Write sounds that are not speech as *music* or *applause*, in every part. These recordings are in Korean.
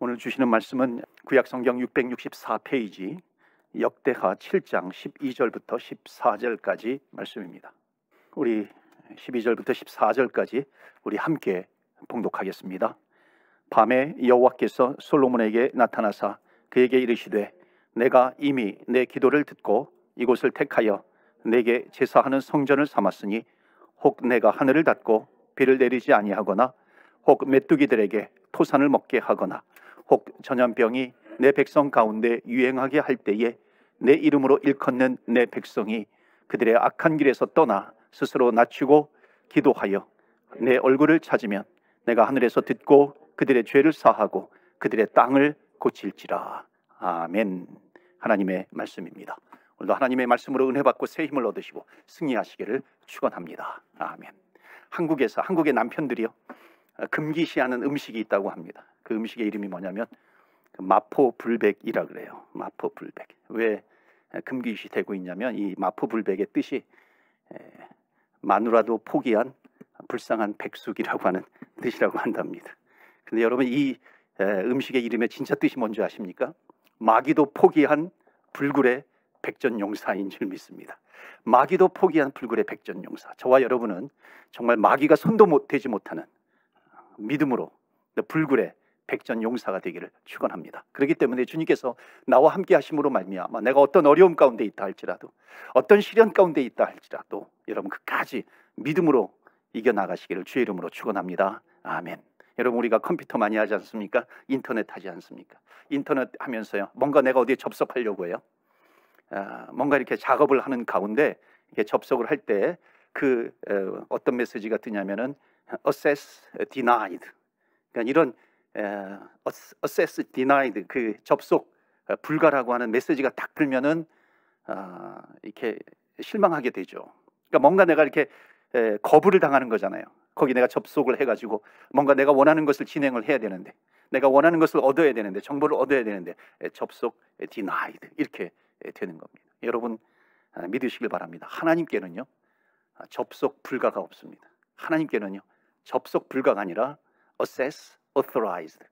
오늘 주시는 말씀은 구약 성경 664페이지 역대하 7장 12절부터 14절까지 말씀입니다. 우리 12절부터 14절까지 우리 함께 봉독하겠습니다. 밤에 여호와께서 솔로몬에게 나타나사 그에게 이르시되 내가 이미 내 기도를 듣고 이곳을 택하여 내게 제사하는 성전을 삼았으니 혹 내가 하늘을 닫고 비를 내리지 아니하거나 혹 메뚜기들에게 토산을 먹게 하거나 혹 전염병이 내 백성 가운데 유행하게 할 때에 내 이름으로 일컫는 내 백성이 그들의 악한 길에서 떠나 스스로 낮추고 기도하여 내 얼굴을 찾으면 내가 하늘에서 듣고 그들의 죄를 사하고 그들의 땅을 고칠지라. 아멘. 하나님의 말씀입니다. 오늘도 하나님의 말씀으로 은혜 받고 새 힘을 얻으시고 승리하시기를 축원합니다. 아멘. 한국에서 한국의 남편들이요 금기시하는 음식이 있다고 합니다. 그 음식의 이름이 뭐냐면 그 마포 불백이라 그래요. 마포 불백. 왜 금기시 되고 있냐면 이 마포 불백의 뜻이 마누라도 포기한 불쌍한 백숙이라고 하는 *laughs* 뜻이라고 한답니다. 근데 여러분 이 음식의 이름의 진짜 뜻이 뭔지 아십니까? 마귀도 포기한 불굴의 백전용사인 줄 믿습니다. 마귀도 포기한 불굴의 백전용사. 저와 여러분은 정말 마귀가 손도 못 대지 못하는 믿음으로 불굴의 백전용사가 되기를 축원합니다. 그렇기 때문에 주님께서 나와 함께 하심으로 말미암아 내가 어떤 어려움 가운데 있다 할지라도 어떤 시련 가운데 있다 할지라도 여러분 끝까지 믿음으로 이겨 나가시기를 주의 이름으로 축원합니다. 아멘. 여러분 우리가 컴퓨터 많이 하지 않습니까? 인터넷 하지 않습니까? 인터넷 하면서요. 뭔가 내가 어디에 접속하려고 해요. 아, 뭔가 이렇게 작업을 하는 가운데 접속을 할 때 그 어, 떤 메시지가 뜨냐면은 access denied. 그러니까 이런 에, access denied 그 접속 어, 불가라고 하는 메시지가 딱 들면은 어, 이렇게 실망하게 되죠. 그러니까 뭔가 내가 이렇게 에, 거부를 당하는 거잖아요. 거기 내가 접속을 해가지고 뭔가 내가 원하는 것을 진행을 해야 되는데 내가 원하는 것을 얻어야 되는데 정보를 얻어야 되는데 에, 접속 denied 이렇게 되는 겁니다. 여러분 아, 믿으시길 바랍니다. 하나님께는요 아, 접속 불가가 없습니다. 하나님께는요 접속 불가가 아니라 assess authorized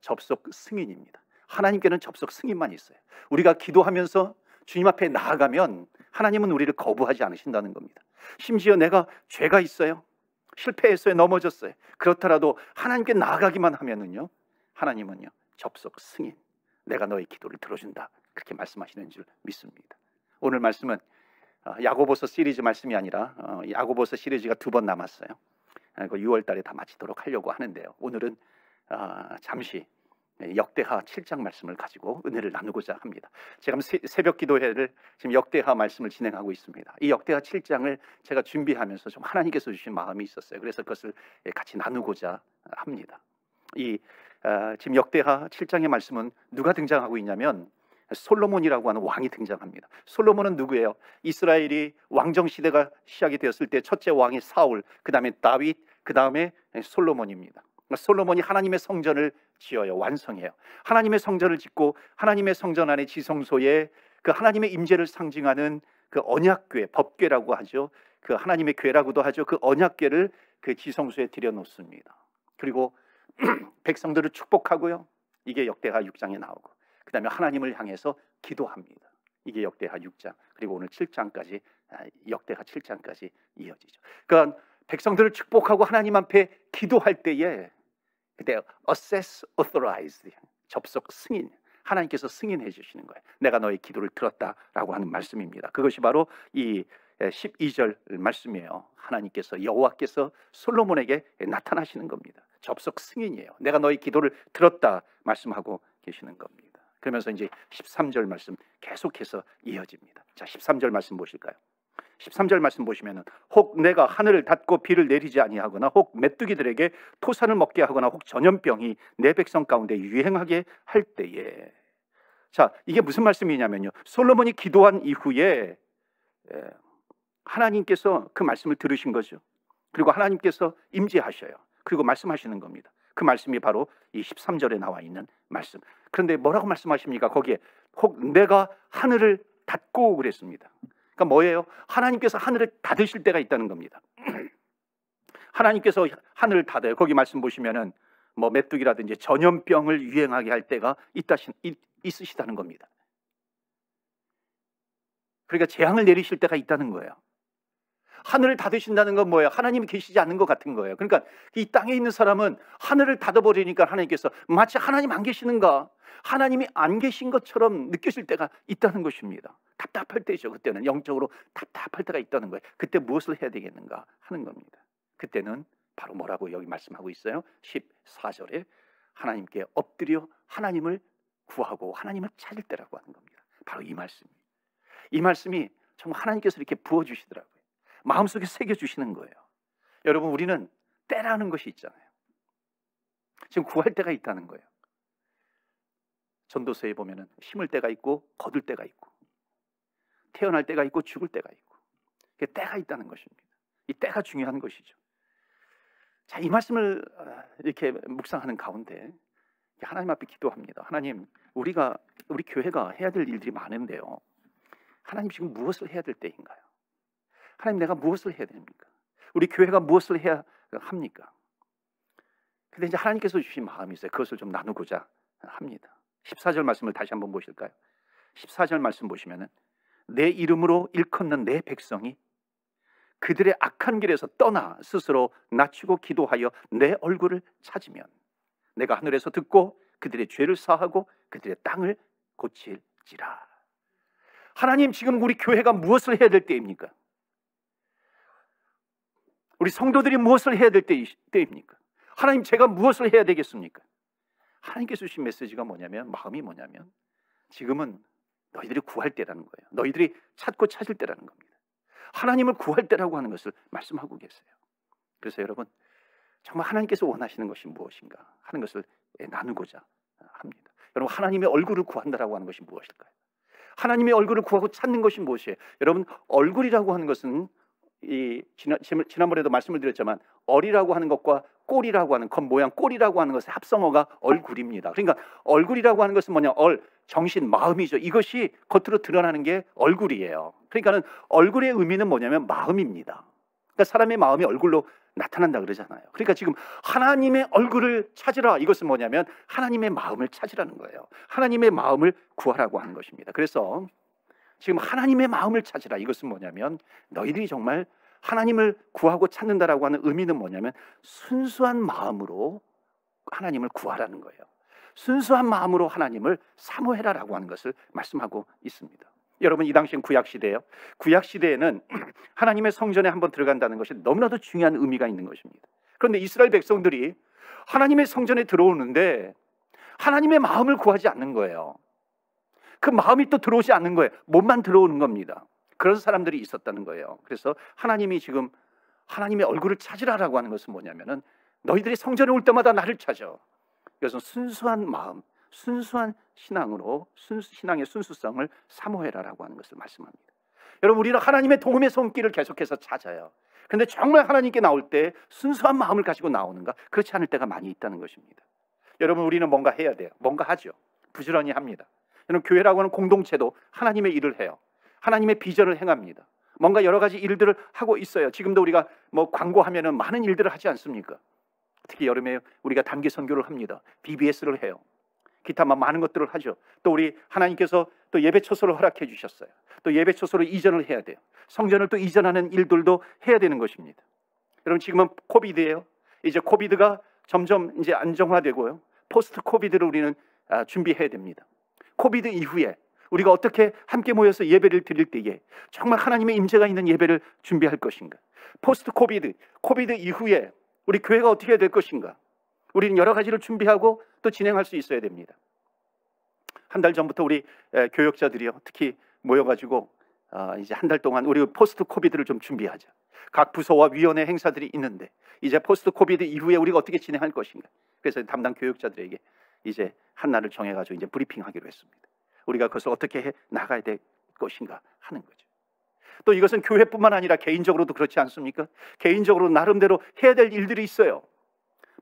접속 승인입니다. 하나님께는 접속 승인만 있어요. 우리가 기도하면서 주님 앞에 나아가면 하나님은 우리를 거부하지 않으신다는 겁니다. 심지어 내가 죄가 있어요. 실패했어요. 넘어졌어요. 그렇더라도 하나님께 나아가기만 하면은요. 하나님은요. 접속 승인. 내가 너의 기도를 들어준다. 그렇게 말씀하시는 줄 믿습니다. 오늘 말씀은 어, 야고보서 시리즈 말씀이 아니라 어, 야고보서 시리즈가 두 번 남았어요. 6월 달에 다 마치도록 하려고 하는데요. 오늘은 아, 잠시 역대하 7장 말씀을 가지고 은혜를 나누고자 합니다. 제가 새벽 기도회를 지금 역대하 말씀을 진행하고 있습니다. 이 역대하 7장을 제가 준비하면서 좀 하나님께서 주신 마음이 있었어요. 그래서 그것을 같이 나누고자 합니다. 이 아, 지금 역대하 7장의 말씀은 누가 등장하고 있냐면 솔로몬이라고 하는 왕이 등장합니다. 솔로몬은 누구예요? 이스라엘이 왕정 시대가 시작이 되었을 때 첫째 왕이 사울, 그 다음에 다윗, 그 다음에 솔로몬입니다. 솔로몬이 하나님의 성전을 지어요, 완성해요. 하나님의 성전을 짓고 하나님의 성전 안에 지성소에 그 하나님의 임재를 상징하는 그 언약궤, 법궤라고 하죠. 그 하나님의 궤라고도 하죠. 그 언약궤를 그 지성소에 들여놓습니다. 그리고 *clears throat* 백성들을 축복하고요. 이게 역대하 6장에 나오고 그 다음에 하나님을 향해서 기도합니다. 이게 역대하 6장 그리고 오늘 7장까지 아, 역대하 7장까지 이어지죠. 그러니까 백성들을 축복하고 하나님 앞에 기도할 때에 그때 assess authorized 접속 승인 하나님께서 승인해 주시는 거예요. 내가 너의 기도를 들었다라고 하는 말씀입니다. 그것이 바로 이 12절 말씀이에요. 하나님께서 여호와께서 솔로몬에게 나타나시는 겁니다. 접속 승인이에요. 내가 너의 기도를 들었다 말씀하고 계시는 겁니다. 그러면서 이제 13절 말씀 계속해서 이어집니다. 자, 13절 말씀 보실까요? 13절 말씀 보시면은 혹 내가 하늘을 닫고 비를 내리지 아니하거나 혹 메뚜기들에게 토산을 먹게 하거나 혹 전염병이 내 백성 가운데 유행하게 할 때에 자, 이게 무슨 말씀이냐면요. 솔로몬이 기도한 이후에 하나님께서 그 말씀을 들으신 거죠. 그리고 하나님께서 임재하셔요. 그리고 말씀하시는 겁니다. 그 말씀이 바로 이 13절에 나와 있는 말씀. 그런데 뭐라고 말씀하십니까? 거기에 혹 내가 하늘을 닫고 그랬습니다. 그러니까 뭐예요? 하나님께서 하늘을 닫으실 때가 있다는 겁니다. *clears throat* 하나님께서 하늘을 닫아요. 거기 말씀 보시면은 뭐 메뚜기라든지 전염병을 유행하게 할 때가 있다 있으시다는 겁니다. 그러니까 재앙을 내리실 때가 있다는 거예요. 하늘을 닫으신다는 건 뭐예요? 하나님이 계시지 않는 것 같은 거예요. 그러니까 이 땅에 있는 사람은 하늘을 닫아버리니까 하나님께서 마치 하나님 안 계시는가? 하나님이 안 계신 것처럼 느껴질 때가 있다는 것입니다. 답답할 때죠. 그때는 영적으로 답답할 때가 있다는 거예요. 그때 무엇을 해야 되겠는가 하는 겁니다. 그때는 바로 뭐라고 여기 말씀하고 있어요? 14절에 하나님께 엎드려 하나님을 구하고 하나님을 찾을 때라고 하는 겁니다. 바로 이 말씀이. 이 말씀이 정말 하나님께서 이렇게 부어 주시더라고요. 마음속에 새겨 주시는 거예요. 여러분 우리는 때라는 것이 있잖아요. 지금 구할 때가 있다는 거예요. 전도서에 보면은 심을 때가 있고 거둘 때가 있고 태어날 때가 있고 죽을 때가 있고 때가 있다는 것입니다. 이 때가 중요한 것이죠. 자, 이 말씀을 어, 이렇게 묵상하는 가운데 하나님 앞에 기도합니다. 하나님, 우리가 우리 교회가 해야 될 일들이 많은데요. 하나님 지금 무엇을 해야 될 때인가요? 하나님 내가 무엇을 해야 됩니까? 우리 교회가 무엇을 해야 합니까? 근데 이제 하나님께서 주신 마음이 있어요. 그것을 좀 나누고자 합니다. 14절 말씀을 다시 한번 보실까요? 14절 말씀 보시면은 내 이름으로 일컫는 내 백성이 그들의 악한 길에서 떠나 스스로 낮추고 기도하여 내 얼굴을 찾으면 내가 하늘에서 듣고 그들의 죄를 사하고 그들의 땅을 고칠지라. 하나님 지금 우리 교회가 무엇을 해야 될 때입니까? 우리 성도들이 무엇을 해야 될 때입니까? 하나님 제가 무엇을 해야 되겠습니까? 하나님께서 주신 메시지가 뭐냐면 마음이 뭐냐면 지금은 너희들이 구할 때라는 거예요. 너희들이 찾고 찾을 때라는 겁니다. 하나님을 구할 때라고 하는 것을 말씀하고 계세요. 그래서 여러분 정말 하나님께서 원하시는 것이 무엇인가 하는 것을 나누고자 합니다. 여러분 하나님의 얼굴을 구한다라고 하는 것이 무엇일까요? 하나님의 얼굴을 구하고 찾는 것이 무엇이에요? 여러분 얼굴이라고 하는 것은 이 지난, 지난 번에도 말씀을 드렸지만 얼이라고 하는 것과 꼴이라고 하는 겉 모양 꼴이라고 하는 것의 합성어가 얼굴입니다. 그러니까 얼굴이라고 하는 것은 뭐냐? 얼 정신 마음이죠. 이것이 겉으로 드러나는 게 얼굴이에요. 그러니까는 얼굴의 의미는 뭐냐면 마음입니다. 그러니까 사람의 마음이 얼굴로 나타난다 그러잖아요. 그러니까 지금 하나님의 얼굴을 찾으라 이것은 뭐냐면 하나님의 마음을 찾으라는 거예요. 하나님의 마음을 구하라고 하는 것입니다. 그래서 지금 하나님의 마음을 찾으라. 이것은 뭐냐면 너희들이 정말 하나님을 구하고 찾는다라고 하는 의미는 뭐냐면 순수한 마음으로 하나님을 구하라는 거예요. 순수한 마음으로 하나님을 사모해라라고 하는 것을 말씀하고 있습니다. 여러분 이 당시엔 구약 시대예요. 구약 시대에는 *clears throat* 하나님의 성전에 한번 들어간다는 것이 너무나도 중요한 의미가 있는 것입니다. 그런데 이스라엘 백성들이 하나님의 성전에 들어오는데 하나님의 마음을 구하지 않는 거예요. 그 마음이 또 들어오지 않는 거예요. 몸만 들어오는 겁니다. 그런 사람들이 있었다는 거예요. 그래서 하나님이 지금 하나님의 얼굴을 찾으라라고 하는 것은 뭐냐면은 너희들이 성전에 올 때마다 나를 찾아. 그래서 순수한 마음, 순수한 신앙으로 순수, 신앙의 순수성을 사모해라라고 하는 것을 말씀합니다. 여러분 우리는 하나님의 도움의 손길을 계속해서 찾아요. 근데 정말 하나님께 나올 때 순수한 마음을 가지고 나오는가? 그렇지 않을 때가 많이 있다는 것입니다. 여러분 우리는 뭔가 해야 돼요. 뭔가 하죠. 부지런히 합니다. 여러분 교회라고 하는 공동체도 하나님의 일을 해요. 하나님의 비전을 행합니다. 뭔가 여러 가지 일들을 하고 있어요. 지금도 우리가 뭐 광고하면은 많은 일들을 하지 않습니까? 특히 여름에 우리가 단기 선교를 합니다. BBS를 해요. 기타 많은 것들을 하죠. 또 우리 하나님께서 또 예배 처소를 허락해 주셨어요. 또 예배 처소로 이전을 해야 돼요. 성전을 또 이전하는 일들도 해야 되는 것입니다. 여러분 지금은 COVID예요. 이제 COVID가 점점 이제 안정화되고요. post COVID를 우리는 아, 준비해야 됩니다. COVID 이후에 우리가 어떻게 함께 모여서 예배를 드릴 때에 정말 하나님의 임재가 있는 예배를 준비할 것인가? post COVID, COVID 이후에 우리 교회가 어떻게 될 것인가? 우리는 여러 가지를 준비하고 또 진행할 수 있어야 됩니다. 한 달 전부터 우리 교역자들이요, 특히 모여가지고 아, 이제 한 달 동안 우리 post COVID를 좀 준비하자. 각 부서와 위원회 행사들이 있는데 이제 post COVID 이후에 우리가 어떻게 진행할 것인가? 그래서 담당 교역자들에게 이제 한 날을 정해가지고 이제 브리핑하기로 했습니다. 우리가 그것을 어떻게 해 나가야 될 것인가 하는 거죠. 또 이것은 교회뿐만 아니라 개인적으로도 그렇지 않습니까? 개인적으로 나름대로 해야 될 일들이 있어요.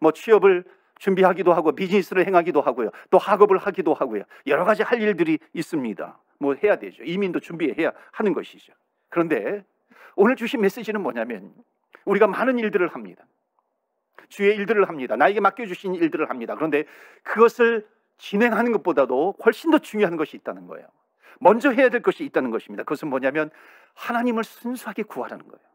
뭐 취업을 준비하기도 하고 비즈니스를 행하기도 하고요. 또 학업을 하기도 하고요. 여러 가지 할 일들이 있습니다. 뭐 해야 되죠. 이민도 준비해야 하는 것이죠. 그런데 오늘 주신 메시지는 뭐냐면 우리가 많은 일들을 합니다. 주의 일들을 합니다. 나에게 맡겨주신 일들을 합니다. 그런데 그것을 진행하는 것보다도 훨씬 더 중요한 것이 있다는 거예요. 먼저 해야 될 것이 있다는 것입니다. 그것은 뭐냐면 하나님을 순수하게 구하라는 거예요.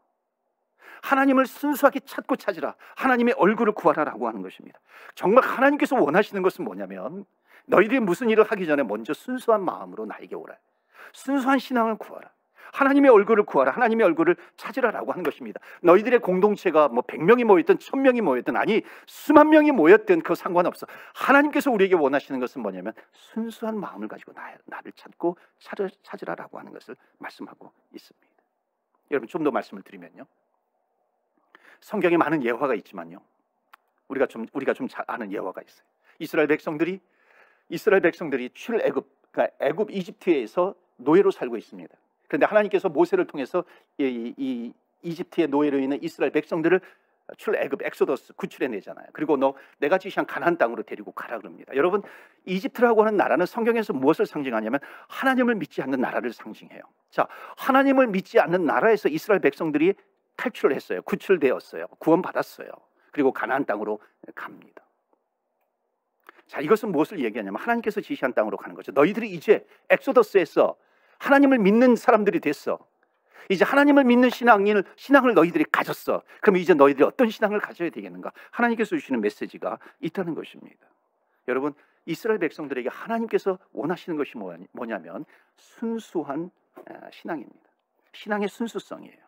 하나님을 순수하게 찾고 찾으라. 하나님의 얼굴을 구하라라고 하는 것입니다. 정말 하나님께서 원하시는 것은 뭐냐면 너희들이 무슨 일을 하기 전에 먼저 순수한 마음으로 나에게 오라. 순수한 신앙을 구하라. 하나님의 얼굴을 구하라. 하나님의 얼굴을 찾으라라고 하는 것입니다. 너희들의 공동체가 뭐 100명이 모였든 1000명이 모였든 아니 수만 명이 모였든 그 상관없어. 하나님께서 우리에게 원하시는 것은 뭐냐면 순수한 마음을 가지고 나, 나를 찾고 찾으, 찾으라라고 하는 것을 말씀하고 있습니다. 여러분 좀 더 말씀을 드리면요. 성경에 많은 예화가 있지만요. 우리가 좀 우리가 좀잘 아는 예화가 있어요. 이스라엘 백성들이 이스라엘 백성들이 출애굽 그러니까 애굽 이집트에서 노예로 살고 있습니다. 그런데 하나님께서 모세를 통해서 이, 이 이집트의 노예로 있는 이스라엘 백성들을 출애굽 엑소더스 구출해 내잖아요. 그리고 너 내가 지시한 가나안 땅으로 데리고 가라 그럽니다. 여러분 이집트라고 하는 나라는 성경에서 무엇을 상징하냐면 하나님을 믿지 않는 나라를 상징해요. 자, 하나님을 믿지 않는 나라에서 이스라엘 백성들이 탈출을 했어요. 구출되었어요. 구원받았어요. 그리고 가나안 땅으로 갑니다. 자, 이것은 무엇을 얘기하냐면 하나님께서 지시한 땅으로 가는 거죠. 너희들이 이제 엑소더스에서 하나님을 믿는 사람들이 됐어. 이제 하나님을 믿는 신앙을 신앙을 너희들이 가졌어. 그럼 이제 너희들이 어떤 신앙을 가져야 되겠는가? 하나님께서 주시는 메시지가 있다는 것입니다. 여러분, 이스라엘 백성들에게 하나님께서 원하시는 것이 뭐냐면 순수한 신앙입니다. 신앙의 순수성이에요.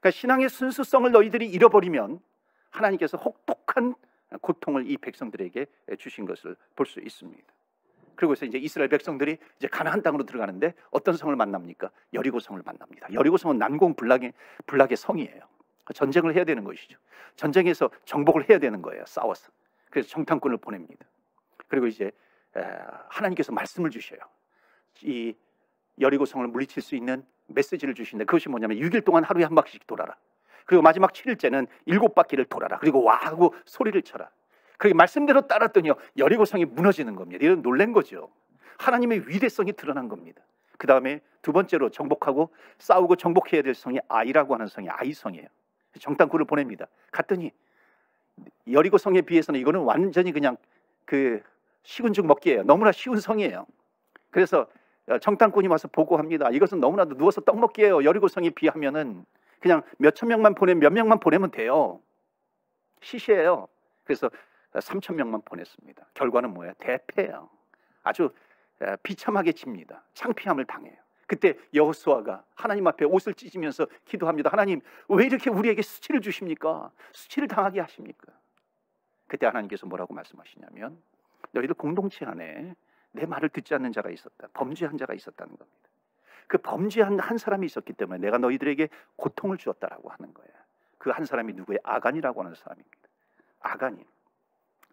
그러니까 신앙의 순수성을 너희들이 잃어버리면 하나님께서 혹독한 고통을 이 백성들에게 주신 것을 볼 수 있습니다. 그리고서 이제 이스라엘 백성들이 이제 가나안 땅으로 들어가는데 어떤 성을 만납니까? 여리고 성을 만납니다. 여리고 성은 난공 불락의 불락의 성이에요. 전쟁을 해야 되는 것이죠. 전쟁에서 정복을 해야 되는 거예요. 싸워서. 그래서 정탐꾼을 보냅니다. 그리고 이제 하나님께서 말씀을 주셔요. 이 여리고 성을 물리칠 수 있는 메시지를 주시는데 그것이 뭐냐면 6일 동안 하루에 한 바퀴씩 돌아라. 그리고 마지막 7일째는 일곱 바퀴를 돌아라. 그리고 와 하고 소리를 쳐라. 그 말씀대로 따랐더니요 여리고성이 무너지는 겁니다. 이런 놀란 거죠. 하나님의 위대성이 드러난 겁니다. 그 다음에 두 번째로 정복하고 싸우고 정복해야 될 성이 아이라고 하는 성이 아이성이에요. 정탐꾼을 보냅니다. 갔더니 여리고 성에 비해서는 이거는 완전히 그냥 그 식은 죽 먹기예요. 너무나 쉬운 성이에요. 그래서 정탐꾼이 와서 보고합니다. 이것은 너무나도 누워서 떡 먹기예요. 여리고 성에 비하면은 그냥 몇 천 명만 보내 몇 명만 보내면 돼요. 시시해요. 그래서 3천 명만 보냈습니다. 결과는 뭐예요? 대패예요. 아주 비참하게 집니다. 창피함을 당해요. 그때 여호수아가 하나님 앞에 옷을 찢으면서 기도합니다. 하나님 왜 이렇게 우리에게 수치를 주십니까? 수치를 당하게 하십니까? 그때 하나님께서 뭐라고 말씀하시냐면 너희들 공동체 안에 내 말을 듣지 않는 자가 있었다. 범죄한 자가 있었다는 겁니다. 그 범죄한 한 사람이 있었기 때문에 내가 너희들에게 고통을 주었다라고 하는 거예요. 그 한 사람이 누구의 아간이라고 하는 사람입니다. 아간이.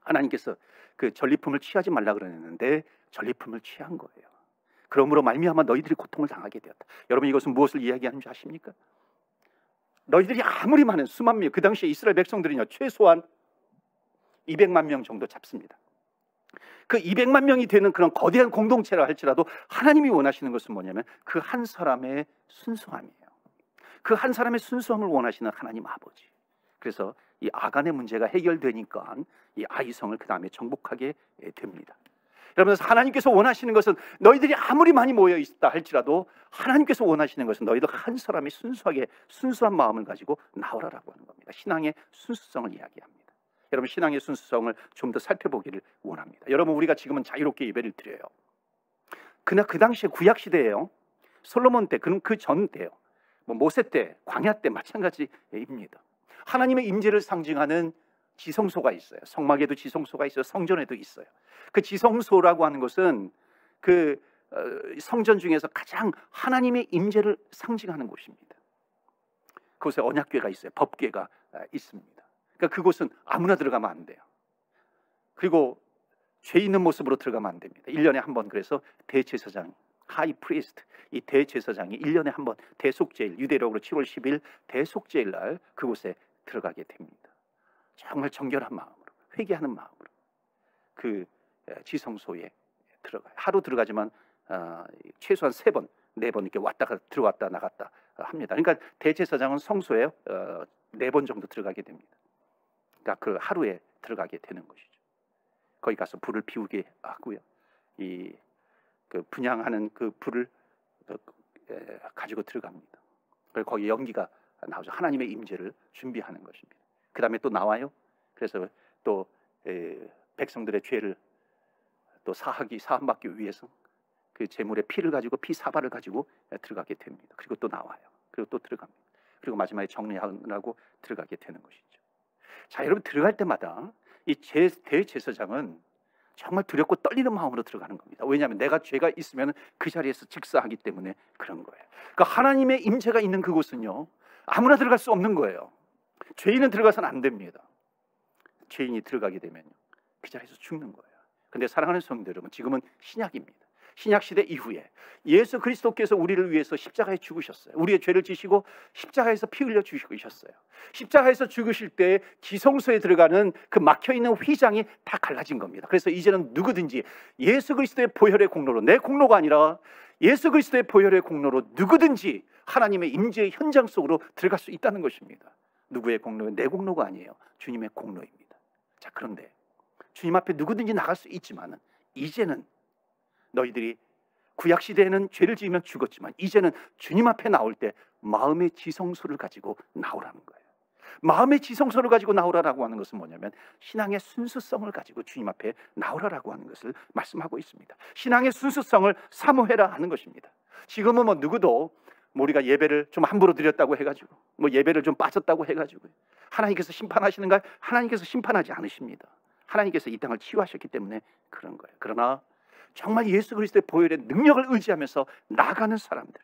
하나님께서 그 전리품을 취하지 말라 그러는데 전리품을 취한 거예요. 그러므로 말미암아 너희들이 고통을 당하게 되었다. 여러분 이것은 무엇을 이야기하는 줄 아십니까? 너희들이 아무리 많은 수만 명, 그 당시에 이스라엘 백성들은요 최소한 200만 명 정도 잡습니다. 그 200만 명이 되는 그런 거대한 공동체라 할지라도 하나님이 원하시는 것은 뭐냐면 그 한 사람의 순수함이에요. 그 한 사람의 순수함을 원하시는 하나님 아버지. 그래서 이 아간의 문제가 해결되니까 이 아이성을 그 다음에 정복하게 됩니다. 여러분 하나님께서 원하시는 것은 너희들이 아무리 많이 모여 있다 할지라도 하나님께서 원하시는 것은 너희들 한 사람이 순수하게 순수한 마음을 가지고 나오라라고 하는 겁니다. 신앙의 순수성을 이야기합니다. 여러분 신앙의 순수성을 좀 더 살펴보기를 원합니다. 여러분 우리가 지금은 자유롭게 예배를 드려요. 그나 그 당시에 구약 시대예요. 솔로몬 때, 그전 때요. 뭐 모세 때, 광야 때 마찬가지입니다. 하나님의 임재를 상징하는 지성소가 있어요. 성막에도 지성소가 있어요. 성전에도 있어요. 그 지성소라고 하는 것은 그 어, 성전 중에서 가장 하나님의 임재를 상징하는 곳입니다. 그곳에 언약궤가 있어요. 법궤가 아, 있습니다. 그러니까 그곳은 아무나 들어가면 안 돼요. 그리고 죄 있는 모습으로 들어가면 안 됩니다. 1년에 한 번 그래서 대제사장 high priest 이 대제사장이 1년에 한 번 대속제일 유대력으로 7월 10일 대속제일 날 그곳에 들어가게 됩니다. 정말 정결한 마음으로 회개하는 마음으로 그 지성소에 들어가요. 하루 들어가지만 어, 최소한 세 번, 네 번 이렇게 왔다 가 들어왔다 나갔다 합니다. 그러니까 대제사장은 성소에 어, 네번 정도 들어가게 됩니다. 그러니까 그 하루에 들어가게 되는 것이죠. 거기 가서 불을 피우게 하고요. 이 그 분양하는 그 불을 그, 가지고 들어갑니다. 그리고 거기 연기가 나오죠. 하나님의 임재를 준비하는 것입니다. 그 다음에 또 나와요. 그래서 또 에, 백성들의 죄를 또 사하기 사함받기 위해서 그 제물의 피를 가지고 피 사발을 가지고 들어가게 됩니다. 그리고 또 나와요. 그리고 또 들어갑니다. 그리고 마지막에 정리하고 들어가게 되는 것이죠. 자, 여러분 들어갈 때마다 이 대제사장은 정말 두렵고 떨리는 마음으로 들어가는 겁니다. 왜냐하면 내가 죄가 있으면 그 자리에서 직사하기 때문에 그런 거예요. 그러니까 하나님의 임재가 있는 그곳은요 아무나 들어갈 수 없는 거예요. 죄인은 들어가서는 안 됩니다. 죄인이 들어가게 되면 그 자리에서 죽는 거예요. 근데 사랑하는 성도 여러분, 지금은 신약입니다. 신약 시대 이후에 예수 그리스도께서 우리를 위해서 십자가에 죽으셨어요. 우리의 죄를 지시고 십자가에서 피 흘려 주셨어요. 십자가에서 죽으실 때 기성소에 들어가는 그 막혀 있는 휘장이 다 갈라진 겁니다. 그래서 이제는 누구든지 예수 그리스도의 보혈의 공로로 내 공로가 아니라 예수 그리스도의 보혈의 공로로 누구든지 하나님의 임재의 현장 속으로 들어갈 수 있다는 것입니다. 누구의 공로는 내 공로가 아니에요. 주님의 공로입니다. 자, 그런데 주님 앞에 누구든지 나갈 수 있지만은 이제는 너희들이 구약 시대에는 죄를 지으면 죽었지만 이제는 주님 앞에 나올 때 마음의 지성소를 가지고 나오라는 거예요. 마음의 지성소를 가지고 나오라라고 하는 것은 뭐냐면 신앙의 순수성을 가지고 주님 앞에 나오라라고 하는 것을 말씀하고 있습니다. 신앙의 순수성을 사모해라 하는 것입니다. 지금은 뭐 누구도 뭐 우리가 예배를 좀 함부로 드렸다고 해가지고 뭐 예배를 좀 빠졌다고 해가지고 하나님께서 심판하시는가? 하나님께서 심판하지 않으십니다. 하나님께서 이 땅을 치유하셨기 때문에 그런 거예요. 그러나 정말 예수 그리스도의 보혈의 능력을 의지하면서 나가는 사람들,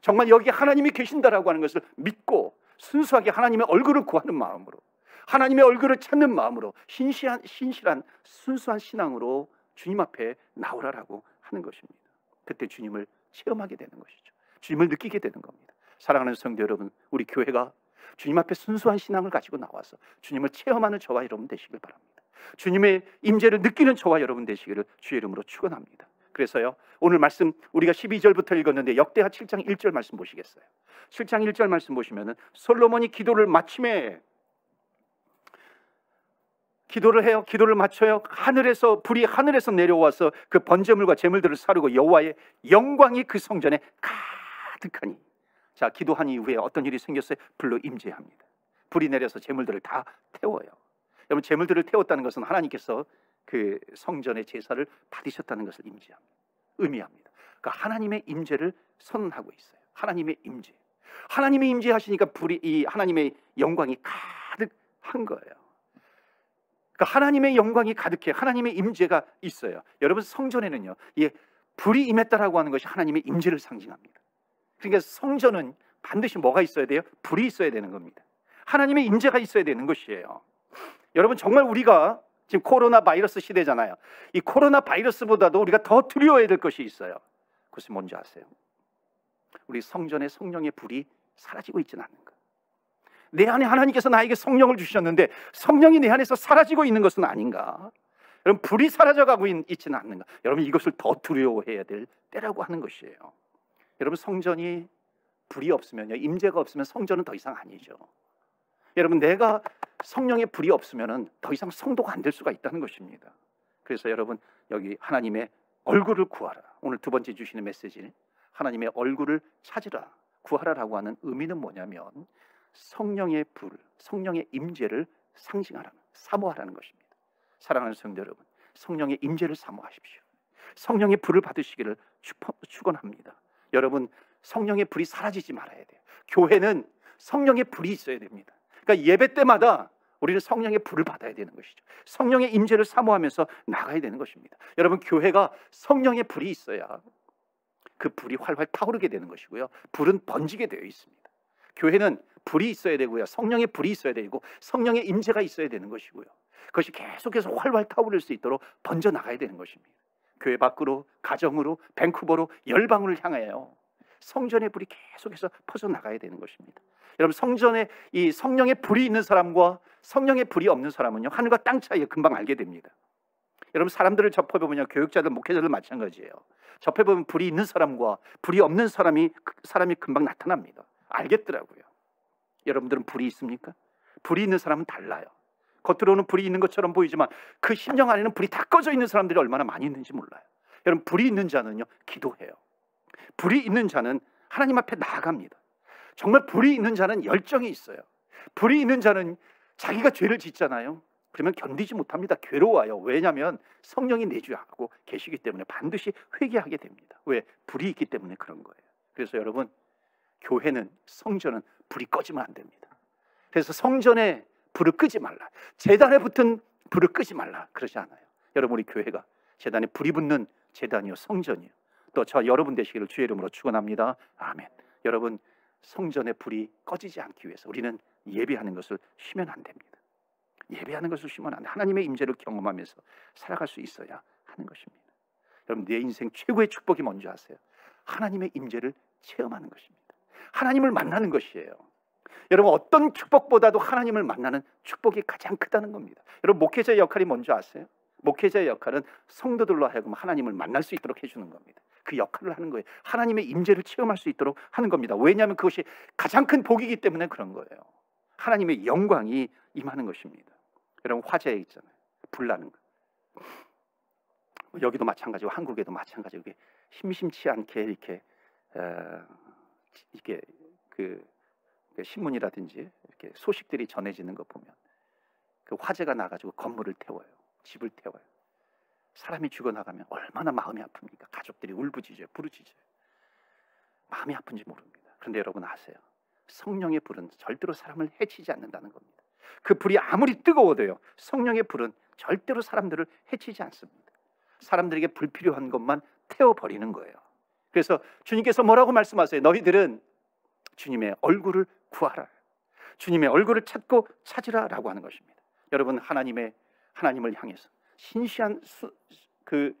정말 여기 하나님이 계신다라고 하는 것을 믿고 순수하게 하나님의 얼굴을 구하는 마음으로, 하나님의 얼굴을 찾는 마음으로 신실한, 신실한 순수한 신앙으로 주님 앞에 나오라라고 하는 것입니다. 그때 주님을 체험하게 되는 것이죠. 주님을 느끼게 되는 겁니다. 사랑하는 성도 여러분, 우리 교회가 주님 앞에 순수한 신앙을 가지고 나와서 주님을 체험하는 저와 여러분 되시길 바랍니다. 주님의 임재를 느끼는 저와 여러분 되시기를 주의 이름으로 축원합니다. 그래서요. 오늘 말씀 우리가 12절부터 읽었는데 역대하 7장 1절 말씀 보시겠어요? 7장 1절 말씀 보시면은 솔로몬이 기도를 마침에 기도를 해요. 기도를 마쳐요. 하늘에서 불이 하늘에서 내려와서 그 번제물과 제물들을 사르고 여호와의 영광이 그 성전에 가 득하니 자 기도한 이후에 어떤 일이 생겼어요? 불로 임재합니다. 불이 내려서 제물들을 다 태워요. 여러분 제물들을 태웠다는 것은 하나님께서 그 성전의 제사를 받으셨다는 것을 임지합니다. 의미합니다. 그러니까 하나님의 임재를 선언하고 있어요. 하나님의 임재. 하나님의 임재하시니까 불이 이 하나님의 영광이 가득한 거예요. 그러니까 하나님의 영광이 가득해 하나님의 임재가 있어요. 여러분 성전에는요, 예, 불이 임했다라고 하는 것이 하나님의 임재를 상징합니다. 그러니까 성전은 반드시 뭐가 있어야 돼요? 불이 있어야 되는 겁니다. 하나님의 임재가 있어야 되는 것이에요. 여러분 정말 우리가 지금 코로나 바이러스 시대잖아요. 이 코로나 바이러스보다도 우리가 더 두려워해야 될 것이 있어요. 그것이 뭔지 아세요? 우리 성전의 성령의 불이 사라지고 있지는 않는가? 내 안에 하나님께서 나에게 성령을 주셨는데 성령이 내 안에서 사라지고 있는 것은 아닌가? 여러분 불이 사라져가고 있, 지는 않는가? 여러분 이것을 더 두려워해야 될 때라고 하는 것이에요. 여러분 성전이 불이 없으면요, 임재가 없으면 성전은 더 이상 아니죠. 여러분 내가 성령의 불이 없으면 더 이상 성도가 안 될 수가 있다는 것입니다. 그래서 여러분 여기 하나님의 얼굴을 구하라. 오늘 두 번째 주시는 메시지 하나님의 얼굴을 찾으라. 구하라라고 하는 의미는 뭐냐면 성령의 불, 성령의 임재를 상징하라는 사모하라는 것입니다. 사랑하는 성도 여러분, 성령의 임재를 사모하십시오. 성령의 불을 받으시기를 축원합니다. 여러분 성령의 불이 사라지지 말아야 돼요. 교회는 성령의 불이 있어야 됩니다. 그러니까 예배 때마다 우리는 성령의 불을 받아야 되는 것이죠. 성령의 임재를 사모하면서 나가야 되는 것입니다. 여러분 교회가 성령의 불이 있어야 그 불이 활활 타오르게 되는 것이고요. 불은 번지게 되어 있습니다. 교회는 불이 있어야 되고요. 성령의 불이 있어야 되고 성령의 임재가 있어야 되는 것이고요. 그것이 계속해서 활활 타오를 수 있도록 번져 나가야 되는 것입니다. 교회 밖으로 가정으로 밴쿠버로 열방을 향하여 성전의 불이 계속해서 퍼져 나가야 되는 것입니다. 여러분 성전에 이 성령의 불이 있는 사람과 성령의 불이 없는 사람은요 하늘과 땅 차이에 금방 알게 됩니다. 여러분 사람들을 접해보면요 교육자들 목회자들 마찬가지예요. 접해보면 불이 있는 사람과 불이 없는 사람이 사람이 금방 나타납니다. 알겠더라고요. 여러분들은 불이 있습니까? 불이 있는 사람은 달라요. 겉으로는 불이 있는 것처럼 보이지만 그 심령 안에는 불이 다 꺼져 있는 사람들이 얼마나 많이 있는지 몰라요. 여러분 불이 있는 자는요 기도해요. 불이 있는 자는 하나님 앞에 나아갑니다. 정말 불이 있는 자는 열정이 있어요. 불이 있는 자는 자기가 죄를 짓잖아요. 그러면 견디지 못합니다. 괴로워요. 왜냐하면 성령이 내주하고 계시기 때문에 반드시 회개하게 됩니다. 왜? 불이 있기 때문에 그런 거예요. 그래서 여러분 교회는 성전은 불이 꺼지면 안 됩니다. 그래서 성전에 불을 끄지 말라. 재단에 붙은 불을 끄지 말라. 그러지 않아요. 여러분 우리 교회가 재단에 불이 붙는 재단이요 성전이요. 또 저 여러분 되시기를 주의 이름으로 축원합니다. 아멘. 여러분 성전의 불이 꺼지지 않기 위해서 우리는 예배하는 것을 쉬면 안 됩니다. 예배하는 것을 쉬면 안 돼. 하나님의 임재를 경험하면서 살아갈 수 있어야 하는 것입니다. 여러분 내 인생 최고의 축복이 뭔지 아세요? 하나님의 임재를 체험하는 것입니다. 하나님을 만나는 것이에요. 여러분 어떤 축복보다도 하나님을 만나는 축복이 가장 크다는 겁니다. 여러분 목회자의 역할이 뭔지 아세요? 목회자의 역할은 성도들로 하여금 하나님을 만날 수 있도록 해주는 겁니다. 그 역할을 하는 거예요. 하나님의 임재를 체험할 수 있도록 하는 겁니다. 왜냐하면 그것이 가장 큰 복이기 때문에 그런 거예요. 하나님의 영광이 임하는 것입니다. 여러분 화재 있잖아요. 불나는 거. 여기도 마찬가지고 한국에도 마찬가지고 심심치 않게 이렇게 어, 이게 그, 그 신문이라든지 이렇게 소식들이 전해지는 거 보면 그 화재가 나가지고 건물을 태워요, 집을 태워요. 사람이 죽어나가면 얼마나 마음이 아픕니까? 가족들이 울부짖어요, 부르짖어요. 마음이 아픈지 모릅니다. 그런데 여러분 아세요? 성령의 불은 절대로 사람을 해치지 않는다는 겁니다. 그 불이 아무리 뜨거워도요, 성령의 불은 절대로 사람들을 해치지 않습니다. 사람들에게 불필요한 것만 태워버리는 거예요. 그래서 주님께서 뭐라고 말씀하세요? 너희들은 주님의 얼굴을 구하라. 주님의 얼굴을 찾고 찾으라라고 하는 것입니다. 여러분 하나님의 하나님을 향해서 신시한 수, 그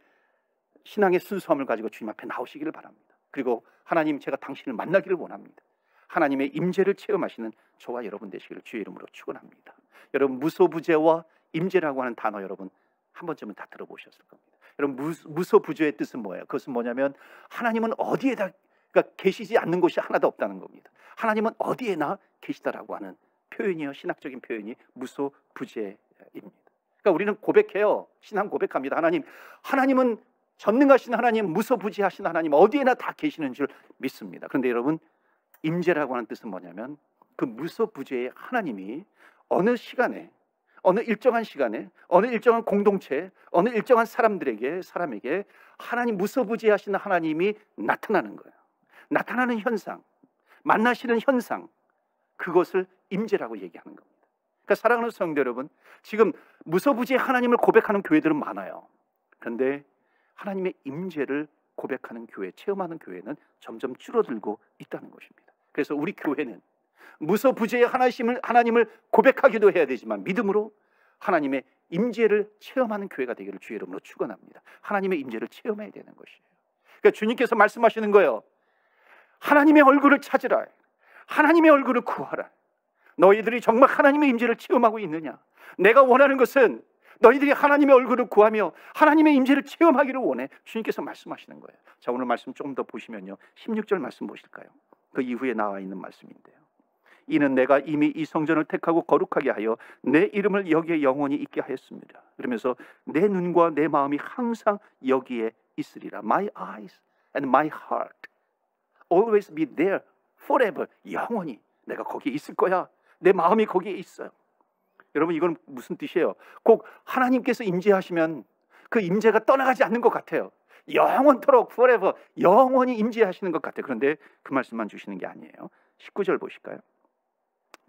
신앙의 순수함을 가지고 주님 앞에 나오시기를 바랍니다. 그리고 하나님 제가 당신을 만나기를 원합니다. 하나님의 임재를 체험하시는 저와 여러분 되시기를 주의 이름으로 축원합니다. 여러분 무소부재와 임재라고 하는 단어 여러분 한 번쯤은 다 들어보셨을 겁니다. 여러분 무소부재의 뜻은 뭐예요? 그것은 뭐냐면 하나님은 어디에다 그러니까 계시지 않는 곳이 하나도 없다는 겁니다. 하나님은 어디에나 계시다라고 하는 표현이요 신학적인 표현이 무소부재입니다. 그러니까 우리는 고백해요. 신앙 고백합니다. 하나님, 하나님은 전능하신 하나님, 무소부지하신 하나님 어디에나 다 계시는 줄 믿습니다. 그런데 여러분 임재라고 하는 뜻은 뭐냐면 그 무소부재의 하나님이 어느 시간에 어느 일정한 시간에 어느 일정한 공동체 어느 일정한 사람들에게 사람에게 하나님 무소부지하신 하나님이 나타나는 거예요. 나타나는 현상, 만나시는 현상, 그것을 임재라고 얘기하는 겁니다. 그러니까 사랑하는 성도 여러분, 지금 무소부지 하나님을 고백하는 교회들은 많아요. 그런데 하나님의 임재를 고백하는 교회, 체험하는 교회는 점점 줄어들고 있다는 것입니다. 그래서 우리 교회는 무소부지의 하나님을 하나님을 고백하기도 해야 되지만 믿음으로 하나님의 임재를 체험하는 교회가 되기를 주의 이름으로 축원합니다. 하나님의 임재를 체험해야 되는 것이에요. 그러니까 주님께서 말씀하시는 거예요. 하나님의 얼굴을 찾으라. 하나님의 얼굴을 구하라. 너희들이 정말 하나님의 임재를 체험하고 있느냐? 내가 원하는 것은 너희들이 하나님의 얼굴을 구하며 하나님의 임재를 체험하기를 원해. 주님께서 말씀하시는 거예요. 자, 오늘 말씀 조금 더 보시면요. 16절 말씀 보실까요? 그 이후에 나와 있는 말씀인데요. 이는 내가 이미 이 성전을 택하고 거룩하게 하여 내 이름을 여기에 영원히 있게 하였습니다. 그러면서 내 눈과 내 마음이 항상 여기에 있으리라. My eyes and my heart always be there forever. 영원히 내가 거기에 있을 거야. 내 마음이 거기에 있어요. 여러분 이건 무슨 뜻이에요? 꼭 하나님께서 임재하시면 그 임재가 떠나가지 않는 것 같아요. 영원토록 forever 영원히 임재하시는 것 같아요. 그런데 그 말씀만 주시는 게 아니에요. 19절 보실까요?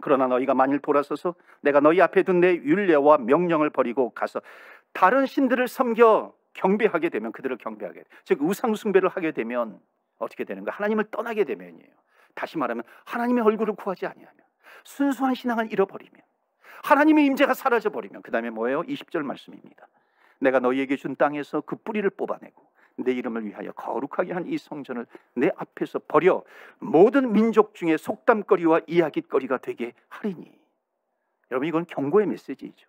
그러나 너희가 만일 돌아서서 내가 너희 앞에 둔 내 율례와 명령을 버리고 가서 다른 신들을 섬겨 경배하게 되면 그들을 경배하게 즉 우상 숭배를 하게 되면 어떻게 되는 가 하나님을 떠나게 되면이에요. 다시 말하면 하나님의 얼굴을 구하지 아니하면 순수한 신앙을 잃어버리면 하나님의 임재가 사라져 버리면 그다음에 뭐예요? 20절 말씀입니다. 내가 너희에게 준 땅에서 그 뿌리를 뽑아내고 내 이름을 위하여 거룩하게 한 이 성전을 내 앞에서 버려 모든 민족 중에 속담거리와 이야기거리가 되게 하리니 여러분 이건 경고의 메시지이죠.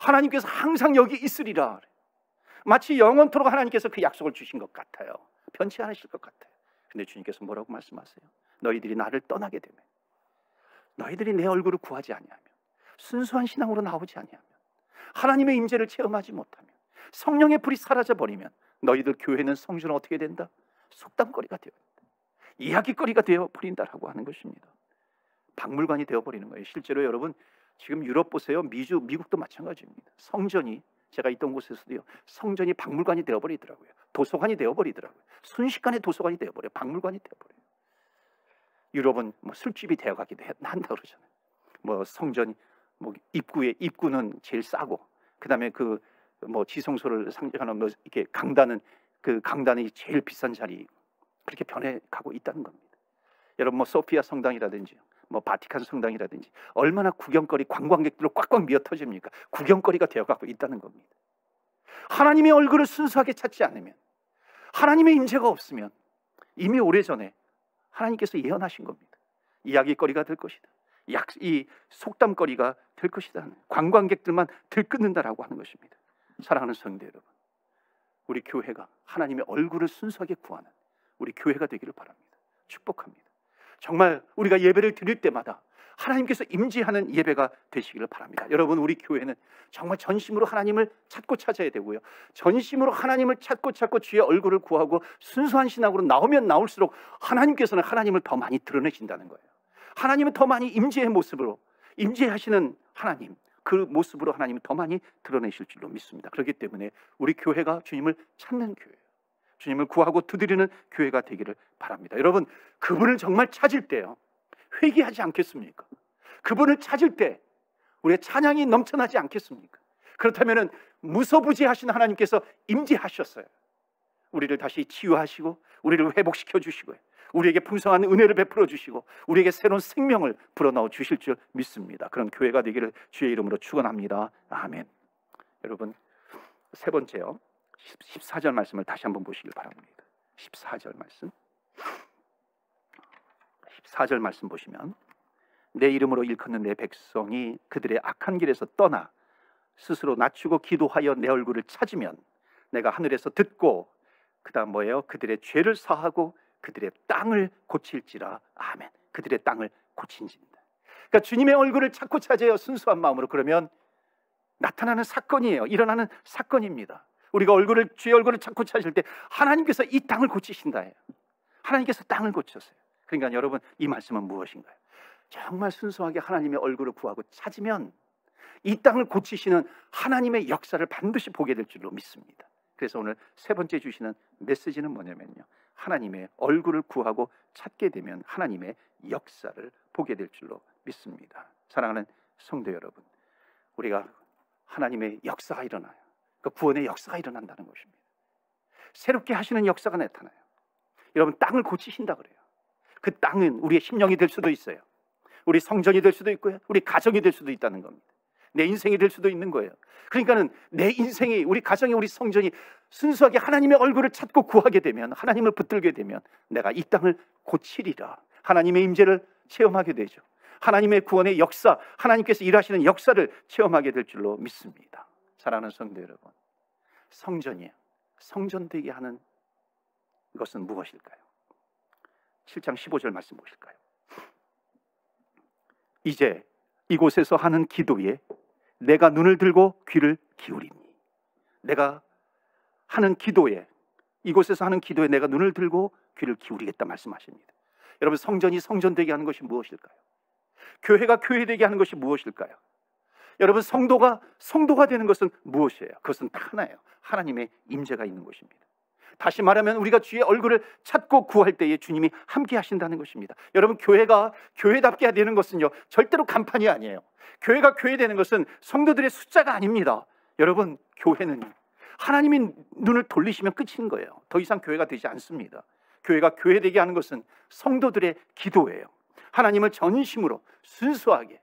하나님께서 항상 여기 있으리라. 마치 영원토록 하나님께서 그 약속을 주신 것 같아요. 변치 않으실 것 같아요. 근데 주님께서 뭐라고 말씀하세요? 너희들이 나를 떠나게 되면 너희들이 내 얼굴을 구하지 아니하면 순수한 신앙으로 나오지 아니하면 하나님의 임재를 체험하지 못하면 성령의 불이 사라져 버리면 너희들 교회는 성전은 어떻게 된다? 속담거리가 되어 이야기거리가 되어 버린다라고 하는 것입니다. 박물관이 되어 버리는 거예요. 실제로 여러분 지금 유럽 보세요. 미주 미국도 마찬가지입니다. 성전이 제가 있던 곳에서도요. 성전이 박물관이 되어 버리더라고요. 도서관이 되어 버리더라고요. 순식간에 도서관이 되어 버려요. 박물관이 되어 버려요. 유럽은 뭐 술집이 되어 가기도 한다 그러잖아요. 뭐 성전 뭐 입구에 입구는 제일 싸고 그다음에 그 뭐 지성소를 상징하는 뭐 이렇게 강단은 그 강단이 제일 비싼 자리 그렇게 변해 가고 있다는 겁니다. 여러분 뭐 소피아 성당이라든지 뭐 바티칸 성당이라든지 얼마나 구경거리 관광객들로 꽉꽉 미어 터집니까? 구경거리가 되어 갖고 있다는 겁니다. 하나님의 얼굴을 순수하게 찾지 않으면 하나님의 임재가 없으면 이미 오래전에 하나님께서 예언하신 겁니다. 이야기거리가 될 것이다. 약, 이 속담거리가 될 것이다. 관광객들만 들끓는다라고 하는 것입니다. 사랑하는 성도 여러분, 우리 교회가 하나님의 얼굴을 순수하게 구하는 우리 교회가 되기를 바랍니다. 축복합니다. 정말 우리가 예배를 드릴 때마다 하나님께서 임재하는 예배가 되시기를 바랍니다. 여러분 우리 교회는 정말 전심으로 하나님을 찾고 찾아야 되고요. 전심으로 하나님을 찾고 찾고 주의 얼굴을 구하고 순수한 신앙으로 나오면 나올수록 하나님께서는 하나님을 더 많이 드러내신다는 거예요. 하나님은 더 많이 임재의 모습으로 임재하시는 하나님 그 모습으로 하나님을 더 많이 드러내실 줄로 믿습니다. 그렇기 때문에 우리 교회가 주님을 찾는 교회 주님을 구하고 두드리는 교회가 되기를 바랍니다. 여러분, 그분을 정말 찾을 때요. 회개하지 않겠습니까? 그분을 찾을 때 우리의 찬양이 넘쳐나지 않겠습니까? 그렇다면 무소부지하신 하나님께서 임재하셨어요. 우리를 다시 치유하시고 우리를 회복시켜 주시고요. 우리에게 풍성한 은혜를 베풀어 주시고 우리에게 새로운 생명을 불어넣어 주실 줄 믿습니다. 그런 교회가 되기를 주의 이름으로 축원합니다. 아멘. 여러분 세 번째요. 14절 말씀을 다시 한번 보시길 바랍니다. 14절 말씀. 14절 말씀 보시면 내 이름으로 일컫는 내 백성이 그들의 악한 길에서 떠나 스스로 낮추고 기도하여 내 얼굴을 찾으면 내가 하늘에서 듣고 그다음 뭐예요? 그들의 죄를 사하고 그들의 땅을 고칠지라. 아멘. 그들의 땅을 고친진다. 그러니까 주님의 얼굴을 찾고 찾아요. 순수한 마음으로 그러면 나타나는 사건이에요. 일어나는 사건입니다. 우리가 얼굴을 주의 얼굴을 찾고 찾을 때 하나님께서 이 땅을 고치신다 요 하나님께서 땅을 고쳤어요. 그러니까 여러분 이 말씀은 무엇인가요? 정말 순수하게 하나님의 얼굴을 구하고 찾으면 이 땅을 고치시는 하나님의 역사를 반드시 보게 될 줄로 믿습니다. 그래서 오늘 세 번째 주시는 메시지는 뭐냐면요. 하나님의 얼굴을 구하고 찾게 되면 하나님의 역사를 보게 될 줄로 믿습니다. 사랑하는 성도 여러분, 우리가 하나님의 역사가 일어나요. 그 구원의 역사가 일어난다는 것입니다. 새롭게 하시는 역사가 나타나요. 여러분 땅을 고치신다 그래요. 그 땅은 우리의 심령이 될 수도 있어요. 우리 성전이 될 수도 있고요. 우리 가정이 될 수도 있다는 겁니다. 내 인생이 될 수도 있는 거예요. 그러니까는 내 인생이 우리 가정이 우리 성전이 순수하게 하나님의 얼굴을 찾고 구하게 되면 하나님을 붙들게 되면 내가 이 땅을 고치리라. 하나님의 임재를 체험하게 되죠. 하나님의 구원의 역사, 하나님께서 일하시는 역사를 체험하게 될 줄로 믿습니다. 사랑하는 성도 여러분, 성전이에요. 성전되게 하는 것은 무엇일까요? 7장 15절 말씀 보실까요? 이제 이곳에서 하는 기도에 내가 눈을 들고 귀를 기울이니 내가 하는 기도에 이곳에서 하는 기도에 내가 눈을 들고 귀를 기울이겠다 말씀하십니다. 여러분 성전이 성전되게 하는 것이 무엇일까요? 교회가 교회되게 하는 것이 무엇일까요? 여러분 성도가 성도가 되는 것은 무엇이에요? 그것은 딱 하나예요. 하나님의 임재가 있는 것입니다. 다시 말하면 우리가 주의 얼굴을 찾고 구할 때에 주님이 함께 하신다는 것입니다. 여러분 교회가 교회답게 되는 것은요 절대로 간판이 아니에요. 교회가 교회 되는 것은 성도들의 숫자가 아닙니다. 여러분 교회는 하나님이 눈을 돌리시면 끝인 거예요. 더 이상 교회가 되지 않습니다. 교회가 교회 되게 하는 것은 성도들의 기도예요. 하나님을 전심으로 순수하게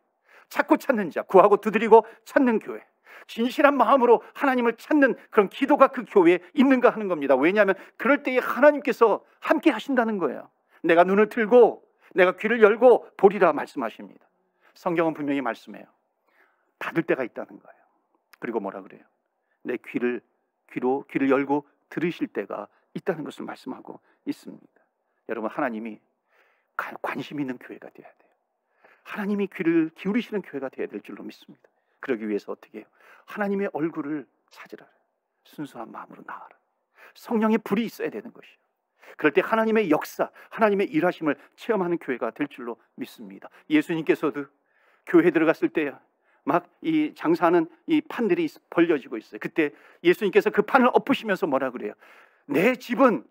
찾고 찾는 자, 구하고 두드리고 찾는 교회. 진실한 마음으로 하나님을 찾는 그런 기도가 그 교회에 있는가 하는 겁니다. 왜냐하면 그럴 때에 하나님께서 함께 하신다는 거예요. 내가 눈을 틀고 내가 귀를 열고 보리라 말씀하십니다. 성경은 분명히 말씀해요. 닫을 때가 있다는 거예요. 그리고 뭐라 그래요? 내 귀를 귀로 귀를 열고 들으실 때가 있다는 것을 말씀하고 있습니다. 여러분 하나님이 관심 있는 교회가 되어야 돼요. 하나님이 귀를 기울이시는 교회가 되어야 될 줄로 믿습니다. 그러기 위해서 어떻게 해요? 하나님의 얼굴을 찾으라. 순수한 마음으로 나아라. 성령의 불이 있어야 되는 것이요. 그럴 때 하나님의 역사, 하나님의 일하심을 체험하는 교회가 될 줄로 믿습니다. 예수님께서도 교회 들어갔을 때 막 이 장사하는 이 판들이 벌려지고 있어요. 그때 예수님께서 그 판을 엎으시면서 뭐라 그래요? 내 집은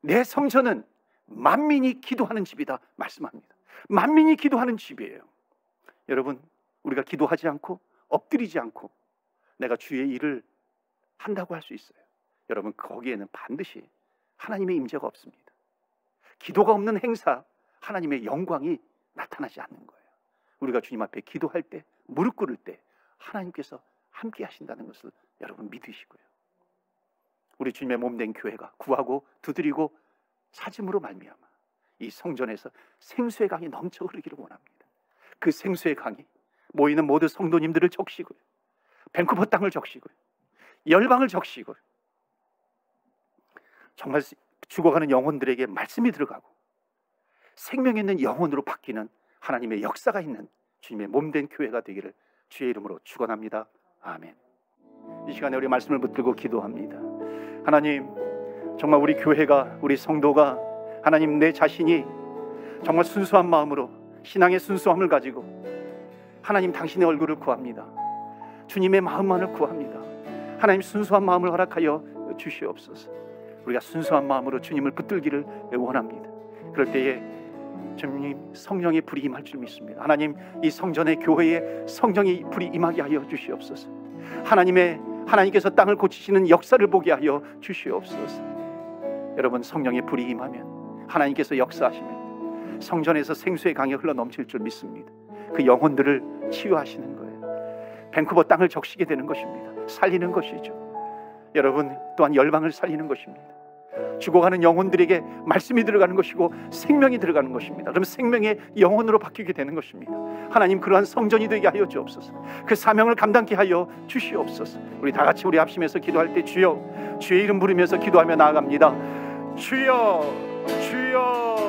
내 성전은 만민이 기도하는 집이다 말씀합니다. 만민이 기도하는 집이에요. 여러분, 우리가 기도하지 않고 엎드리지 않고 내가 주의 일을 한다고 할 수 있어요. 여러분, 거기에는 반드시 하나님의 임재가 없습니다. 기도가 없는 행사, 하나님의 영광이 나타나지 않는 거예요. 우리가 주님 앞에 기도할 때, 무릎 꿇을 때 하나님께서 함께 하신다는 것을 여러분 믿으시고요. 우리 주님의 몸 된 교회가 구하고 두드리고 사짐으로 말미암아 이 성전에서 생수의 강이 넘쳐 흐르기를 원합니다. 그 생수의 강이 모이는 모든 성도님들을 적시고요. 밴쿠버 땅을 적시고요. 열방을 적시고요. 정말 죽어가는 영혼들에게 말씀이 들어가고 생명 있는 영혼으로 바뀌는 하나님의 역사가 있는 주님의 몸된 교회가 되기를 주의 이름으로 축원합니다. 아멘. 이 시간에 우리 말씀을 붙들고 기도합니다. 하나님, 정말 우리 교회가 우리 성도가 하나님 내 자신이 정말 순수한 마음으로 신앙의 순수함을 가지고 하나님 당신의 얼굴을 구합니다. 주님의 마음만을 구합니다. 하나님 순수한 마음을 허락하여 주시옵소서. 우리가 순수한 마음으로 주님을 붙들기를 원합니다. 그럴 때에 주님 성령의 불이 임할 줄 믿습니다. 하나님 이 성전의 교회에 성령의 불이 임하게 하여 주시옵소서. 하나님의 하나님께서 땅을 고치시는 역사를 보게 하여 주시옵소서. 여러분 성령의 불이 임하면 하나님께서 역사하시면 성전에서 생수의 강이 흘러 넘칠 줄 믿습니다. 그 영혼들을 치유하시는 거예요. 밴쿠버 땅을 적시게 되는 것입니다. 살리는 것이죠. 여러분 또한 열방을 살리는 것입니다. 죽어가는 영혼들에게 말씀이 들어가는 것이고 생명이 들어가는 것입니다. 그럼 생명의 영혼으로 바뀌게 되는 것입니다. 하나님 그러한 성전이 되게 하여 주옵소서. 그 사명을 감당케 하여 주시옵소서. 우리 다 같이 우리 합심해서 기도할 때 주여 주의 이름 부르면서 기도하며 나아갑니다. 주여 주여